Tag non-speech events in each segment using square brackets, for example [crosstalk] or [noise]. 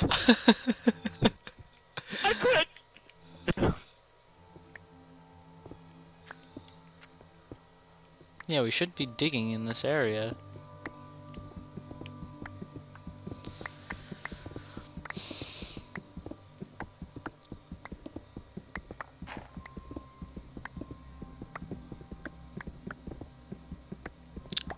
I quit! yeah, we should be digging in this area.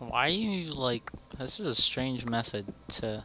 Why are you like this is a strange method to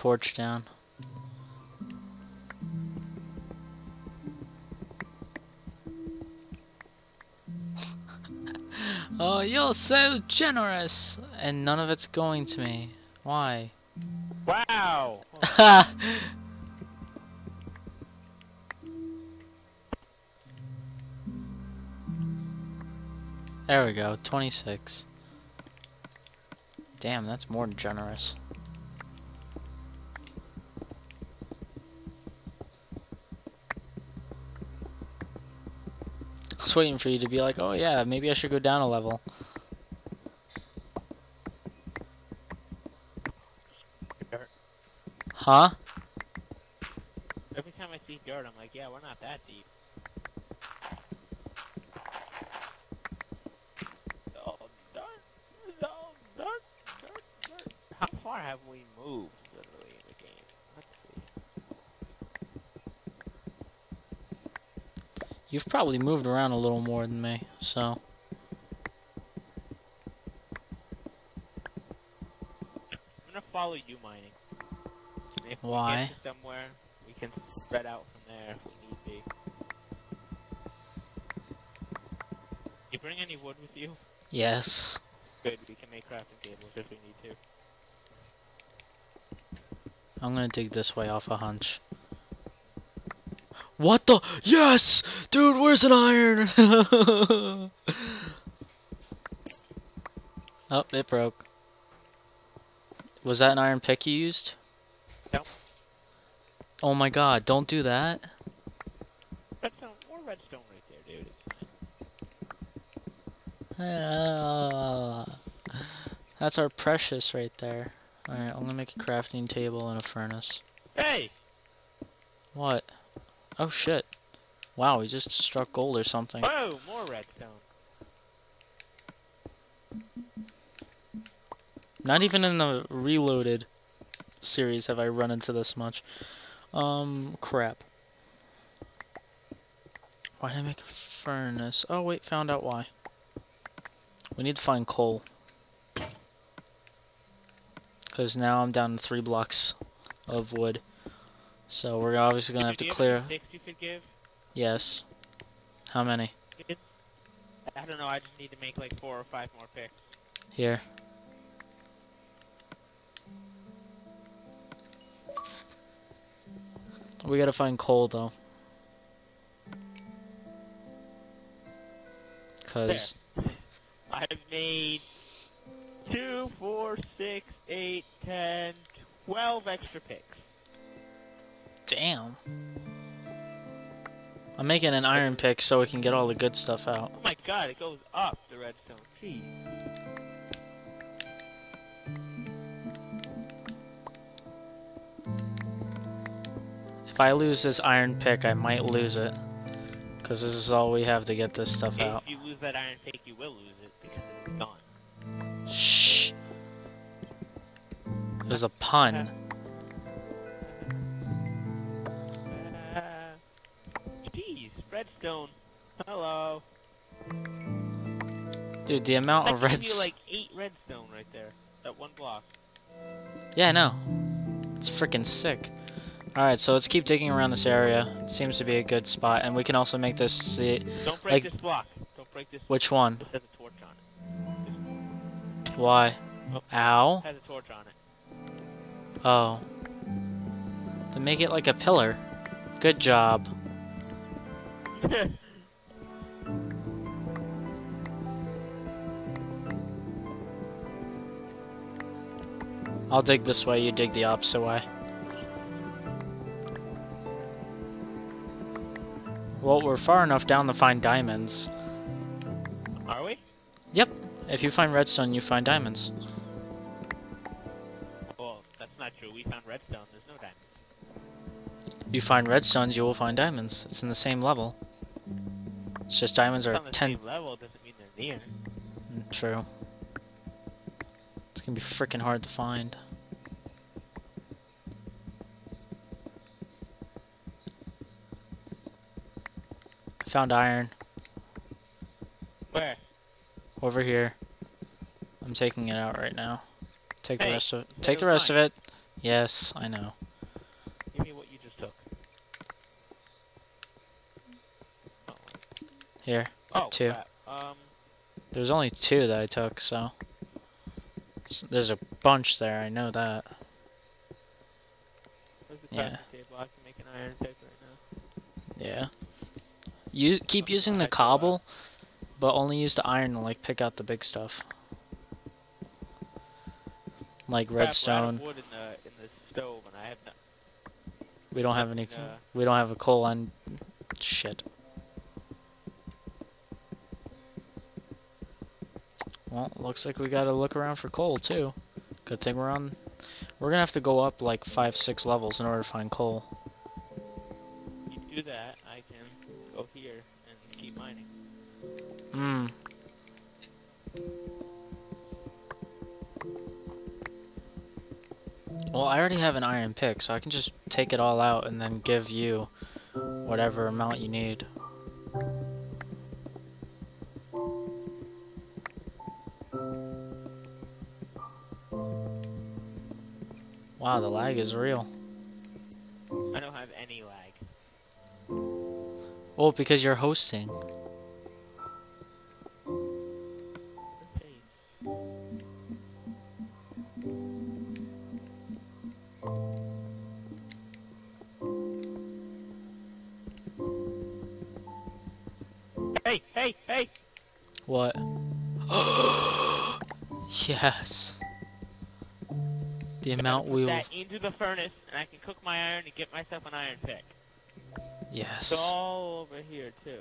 Torch down. [laughs] oh, you're so generous! And none of it's going to me. Why? Wow! [laughs] there we go, 26. Damn, that's more generous. Was waiting for you to be like, oh yeah, maybe I should go down a level. Huh? Every time I see dirt, I'm like, yeah, we're not that deep. Oh, dirt, no, dirt, dirt, dirt. How far have we moved, literally, in the game? Let's see. You've probably moved around a little more than me, so. I'm gonna follow you mining. If Why? we get to somewhere, we can spread out from there if we need be. You bring any wood with you? Yes. Good, we can make crafting tables if we need to. I'm gonna dig this way off a hunch. What the? Yes! Dude, where's an iron? [laughs] oh, it broke. Was that an iron pick you used? No. Oh my god, don't do that. Redstone, more redstone right there, dude. Ah, that's our precious right there. Alright, I'm gonna make a crafting table and a furnace. Hey! What? Oh shit. Wow, we just struck gold or something. Whoa, more redstone. Not even in the reloaded series have I run into this much. Um, crap. Why did I make a furnace? Oh wait, found out why. We need to find coal. Because now I'm down to three blocks of wood. So we're obviously going to have to clear... any sticks you could give? Yes. How many? I don't know, I just need to make like four or five more picks. Here. We gotta find coal though. Cause I've made two, four, six, eight, ten, twelve extra picks. Damn. I'm making an iron pick so we can get all the good stuff out. Oh my god, it goes up, the redstone. Jeez. If I lose this iron pick, I might lose it. Cause this is all we have to get this stuff If out. If you lose that iron pick, you will lose it because it's gone. Shh. It was a pun. Redstone. Hello. Dude, the amount That of gave red. you like eight redstone right there. That one block. Yeah, I know. It's freaking sick. Alright, so let's keep digging around this area. It seems to be a good spot, and we can also make this the... Don't break Like- this block. Don't break this. Which one? This has a torch on it. Why? Oh. Ow. Has a torch on it. Oh. To make it like a pillar. Good job. [laughs] I'll dig this way, you dig the opposite way. Well, we're far enough down to find diamonds. Are we? Yep. If you find redstone, you find diamonds. Well, that's not true. We found redstone. There's no diamonds. You find redstones, you will find diamonds. It's in the same level. It's just diamonds It's are on the 10... same level doesn't mean they're near. Mm, True. It's gonna be freaking hard to find. I found iron Where? over here. I'm taking it out right now. Take the rest of take the rest of it. Yes, I know. Give me what you just took. Oh, Here. oh Two. Um, There's only two that I took, so there's a bunch there. I know that. Yeah. crafting table? I can make an iron pick right. Yeah. Use keep using the cobble, but only use the iron to like pick out the big stuff. Like Crap, we're out of redstone. in the in the stove, and I have no. We don't have anything. uh, We don't have a coal and shit. Well, looks like we gotta look around for coal too. Good thing we're on. We're gonna have to go up like five, six levels in order to find coal. You do that, I can go here and keep mining. Hmm. Well, I already have an iron pick, so I can just take it all out and then give you whatever amount you need. Wow, the lag is real. I don't have any lag. Oh, because you're hosting. Hey, hey, hey! What? [gasps] yes. The amount we will. that into the furnace, and I can cook my iron and get myself an iron pick. Yes. It's all over here too.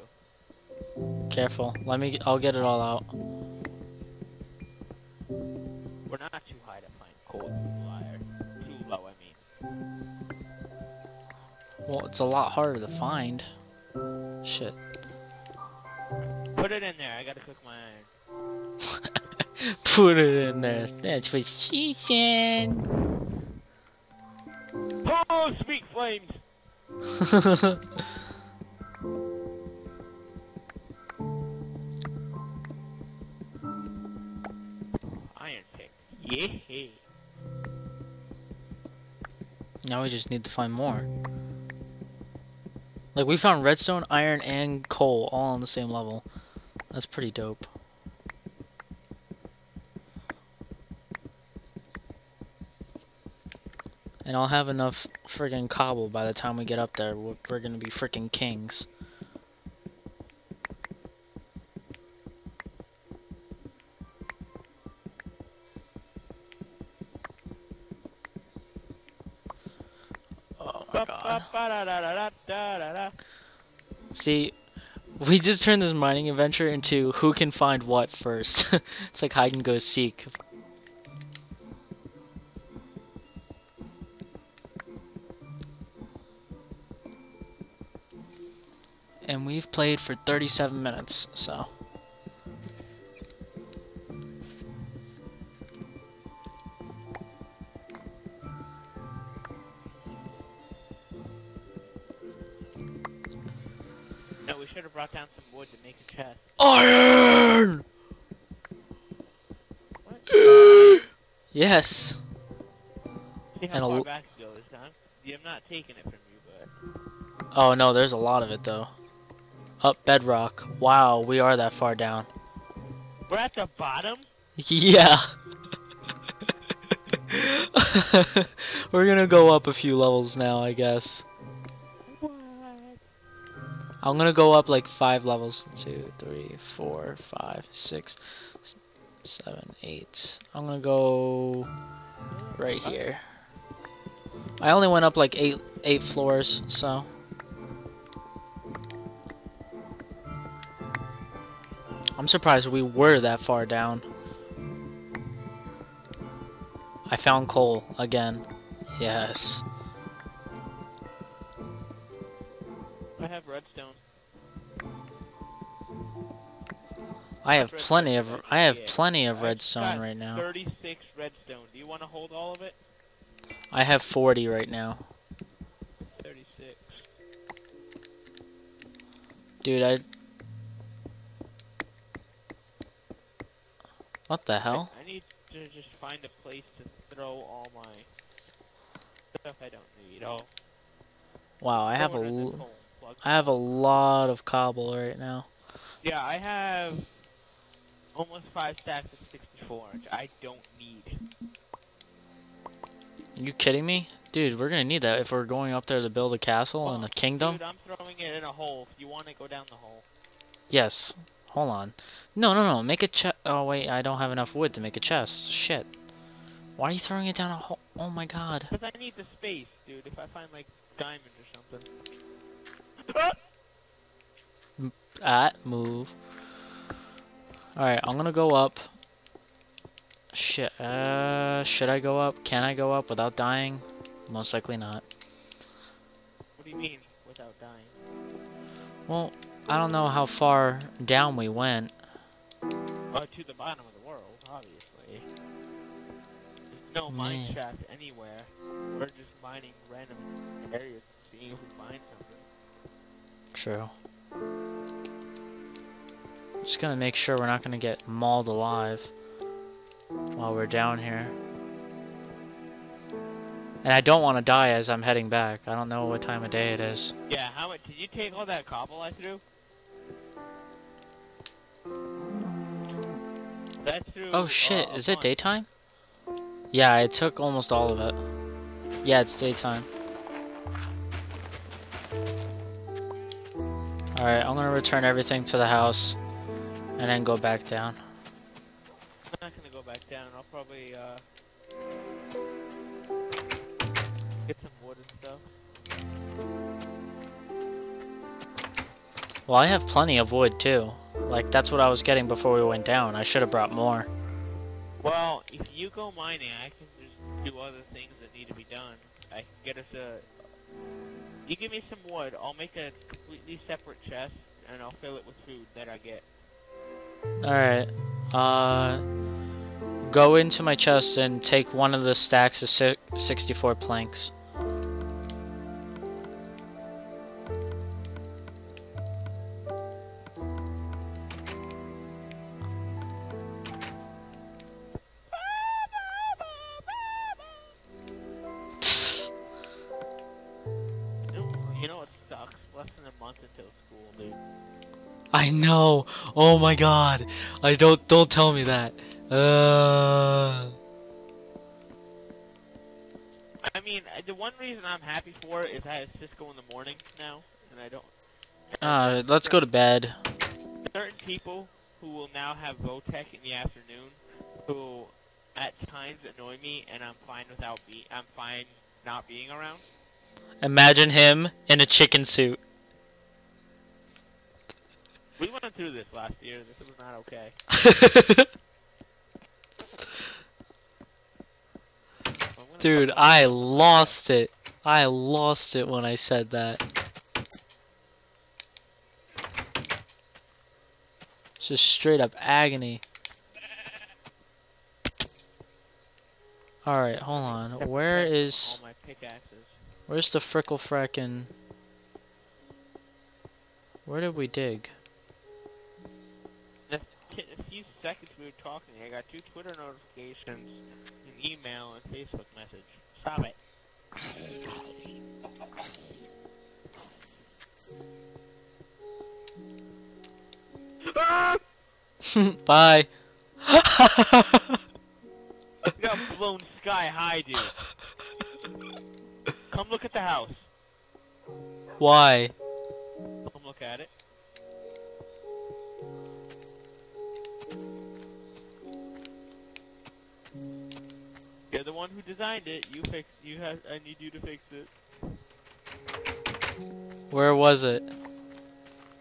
Careful. Let me. I'll get it all out. We're not too high to find coal too. Too low, I mean. Well, it's a lot harder to find. Shit. Put it in there. I gotta cook my iron. Put it in there. That's what she said. Oh, sweet flames! [laughs] Iron pick. Yeah. now we just need to find more. Like we found redstone, iron, and coal all on the same level. That's pretty dope. And I'll have enough friggin' cobble by the time we get up there. We're, we're gonna be frickin' kings. Oh my god. See, we just turned this mining adventure into who can find what first. [laughs] it's like hide and go seek. Played for 37 minutes, so. No, we should have brought down some wood to make a chest. Iron! Yes. See how And far back to go this time? Yeah, I'm not taking it from you, but Oh no, there's a lot of it though. Up bedrock. Wow, we are that far down. we're at the bottom. Yeah. [laughs] We're gonna go up a few levels now, I guess. What? I'm gonna go up like five levels. Two, three, four, five, six, seven, eight. I'm gonna go right here. I only went up like eight eight floors, so. I'm surprised we were that far down. I found coal again. Yes. I have redstone. I have Redstone plenty of I have plenty of redstone right now. 36 redstone. Do you want to hold all of it? I have 40 right now. 36. Dude, I What the hell? I, need to just find a place to throw all my stuff I don't need. Oh, Wow, I have a throw it in the l- coal plug. I have a lot of cobble right now. Yeah, I have almost five stacks of 64, which I don't need. You kidding me? Dude, we're gonna need that if we're going up there to build a castle and a kingdom. Dude, I'm throwing it in a hole. If you want to go down the hole. Yes. Hold on. No, no, no. Make a chest. Oh wait, I don't have enough wood to make a chest. Shit. Why are you throwing it down a hole? Oh my god. Because I need the space, dude. If I find, like, diamond or something. [laughs] Ah! Ah, move. Alright, I'm gonna go up. Shit, uh, should I go up? Can I go up without dying? Most likely not. What do you mean, without dying? Well, I don't know how far down we went. Uh, to the bottom of the world, obviously. There's no mine Man. shaft anywhere. We're just mining random areas, seeing if we find something. True. Just gonna make sure we're not gonna get mauled alive while we're down here. And I don't want to die as I'm heading back. I don't know what time of day it is. Yeah, how much? Did you take all that cobble I threw? That threw. Oh shit, uh, is it daytime? Yeah, I took almost all of it. Yeah, it's daytime. Alright, I'm gonna return everything to the house and then go back down. I'm not gonna go back down. I'll probably uh get some wood and stuff. Well, I have plenty of wood too. Like, that's what I was getting before we went down. I should have brought more. Well, if you go mining, I can just do other things that need to be done. I can get us a. You give me some wood, I'll make a completely separate chest, and I'll fill it with food that I get. Alright. Uh. Go into my chest and take one of the stacks of si 64 planks. Oh my god. I don't don't tell me that. Uh I mean, the one reason I'm happy for it is I have Cisco in the morning now, and I don't. uh let's go to bed. certain people who will now have Votech in the afternoon, who at times annoy me, and I'm fine without be. I'm fine not being around. Imagine him in a chicken suit. We went through this last year. This was not okay. [laughs] Dude, I lost it. I lost it when I said that. Just straight up agony. Alright, hold on. Where is... all my pickaxes? Where's the frickle frackin'... Where did we dig? In a, t- a few seconds we were talking, I got two Twitter notifications, an email, and Facebook message. Stop it. Ah! [laughs] Bye. You got blown sky high, dude. [laughs] Come look at the house. Why? Come look at it. You're the one who designed it. You fix. You have. I need you to fix it. Where was it?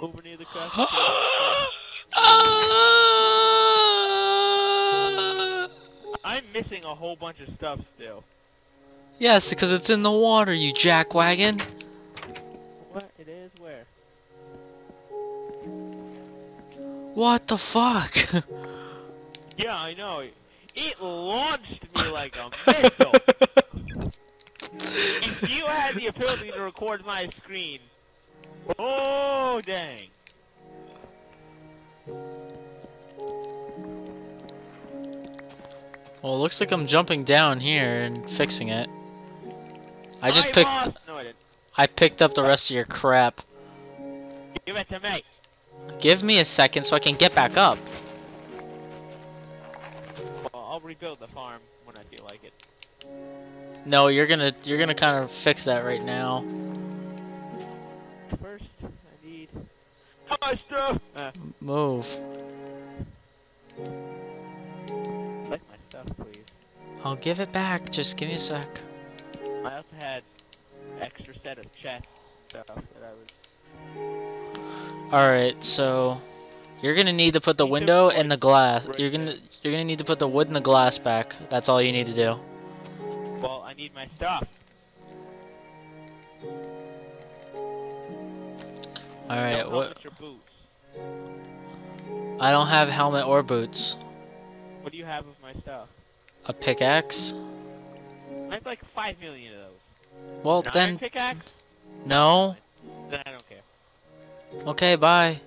Over near the craft. [gasps] I'm missing a whole bunch of stuff still. yes, because it's in the water, you jackwagon. What? It is where? What the fuck? [laughs] Yeah, I know. It launched like a missile. [laughs] if you had the ability to record my screen, oh dang. well, it looks like I'm jumping down here and fixing it. I just I picked. No, I. I picked up the rest of your crap. Give it to me. Give me a second so I can get back up. Rebuild the farm when I feel like it. No, you're gonna you're gonna kind of fix that right now. First, I need my stuff. Uh, Move. like my stuff, please. I'll give it back. Just give me a sec. I also had extra set of chest stuff that I was. All right, so you're gonna need to put the window and the glass. You're gonna you're gonna need to put the wood and the glass back. That's all you need to do. Well, I need my stuff. All right. no What? I don't have helmet or boots. What do you have of my stuff? A pickaxe? I have like five million of those. Well then, pickaxe? no. Then I don't care. Okay, bye.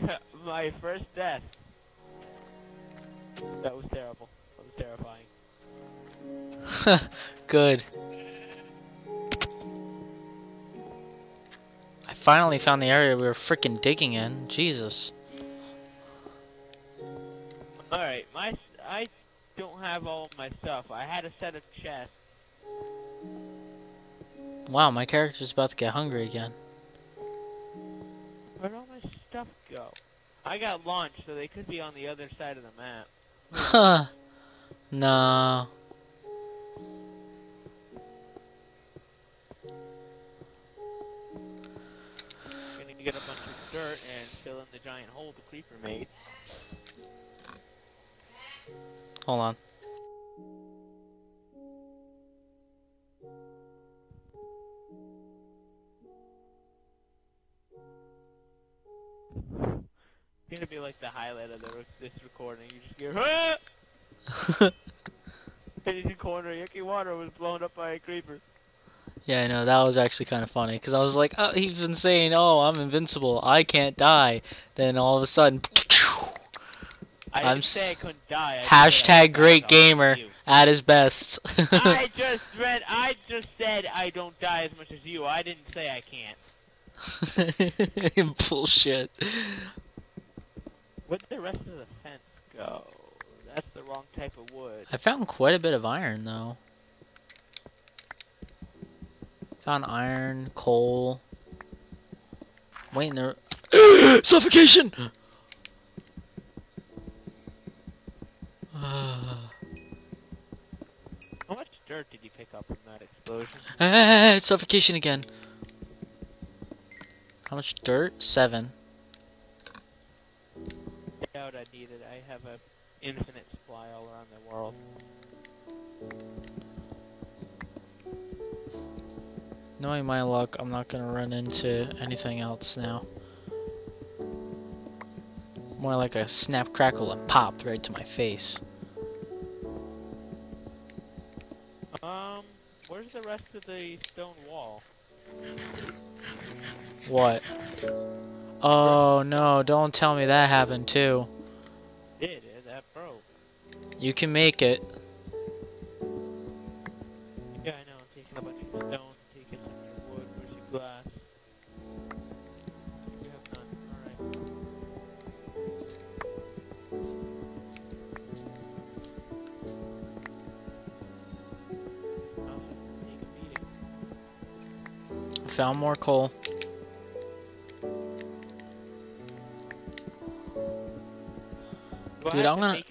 [laughs] my first death. That was terrible. That was terrifying. [laughs] Good. I finally found the area we were freaking digging in. Jesus. Alright, my I don't have all of my stuff. I had a set of chests. Wow, my character's about to get hungry again. I got launched, so they could be on the other side of the map. Huh. No. Gonna get a bunch of dirt and fill in the giant hole the creeper made. Hold on. Gonna be like the highlight of the, this recording. You just hear, ah! in the corner, Yucky Water was blown up by a creeper. yeah, I know. That was actually kind of funny. Because I was like, oh, he's been saying, oh, I'm invincible. I can't die. Then all of a sudden, I I'm didn't say I couldn't die. I hashtag great gamer at his best. [laughs] I just read. I just said I don't die as much as you. I didn't say I can't. [laughs] Bullshit. Where'd the rest of the fence go? That's the wrong type of wood. I found quite a bit of iron though. Found iron, coal. Wait, there. [gasps] Suffocation. [gasps] How much dirt did you pick up from that explosion? Ah, suffocation again. How much dirt? Seven. Doubt I need it. I have a infinite supply all around the world. Knowing my luck, I'm not gonna run into anything else now. More like a snap, crackle, and pop right to my face. Um, where's the rest of the stone wall? What? Oh no, don't tell me that happened too. You can make it. Yeah, I know. I'm taking a bunch of stone, taking some wood, glass? You have none. Alright. Found more coal. Dude, I'm gonna.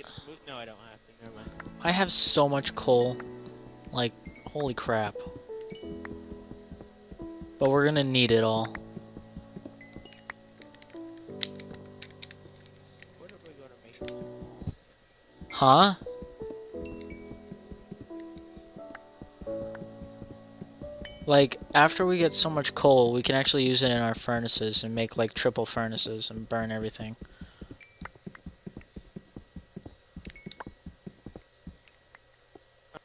I have so much coal. Like, holy crap. But we're gonna need it all. Huh? Like, after we get so much coal, we can actually use it in our furnaces and make, like, triple furnaces and burn everything.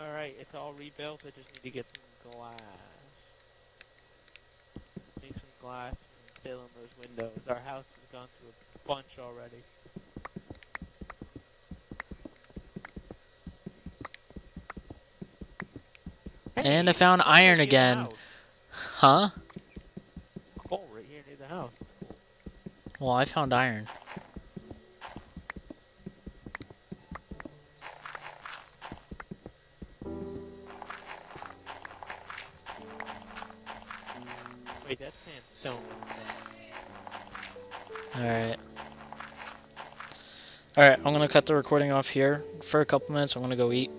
Alright, it's all rebuilt. I just need to get some glass. Make some glass and fill in those windows. Our house has gone through a bunch already. And I found iron again. Huh? Coal right here near the house. Well, I found iron. Alright. Alright, I'm gonna cut the recording off here for a couple minutes. I'm gonna go eat.